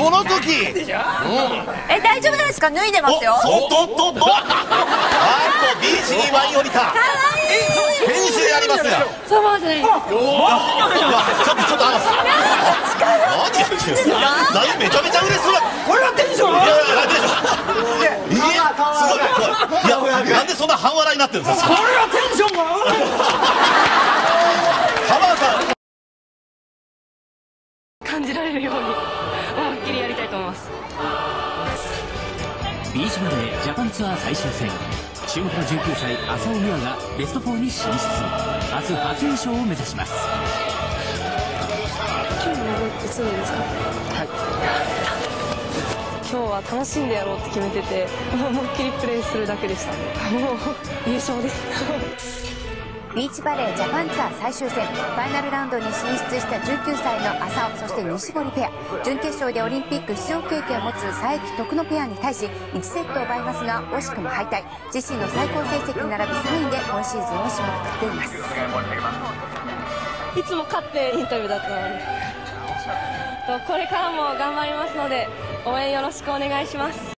その時。え大丈夫ですか？脱いでますよ。おっとっとっとあっとビーチに舞い降りた。編集やりますがそうまじないうわちょっとちょっとあの何やってんすか何めちゃめちゃ嬉しそうなこれはテンションいやいやテンションえすごいいやなんでそんな半笑いになってるんですかこれはテンションが感じられるように思いっきりやりたいと思います。ビーチバレージャパンツアー最終戦。注目の19歳浅尾美和がベスト4に進出。明日初優勝を目指します。今日登ってすぐですか？はい。今日は楽しんでやろうって決めててもう思いっきりプレーするだけでした。もう優勝ですビーチバレージャパンツアー最終戦。ファイナルラウンドに進出した19歳の浅尾そして西堀ペア。準決勝でオリンピック出場経験を持つ佐伯徳のペアに対し1セットを奪いますが惜しくも敗退。自身の最高成績に並び3位で今シーズンを締めくくっています。いつも勝ってインタビューだったのでこれからも頑張りますので応援よろしくお願いします。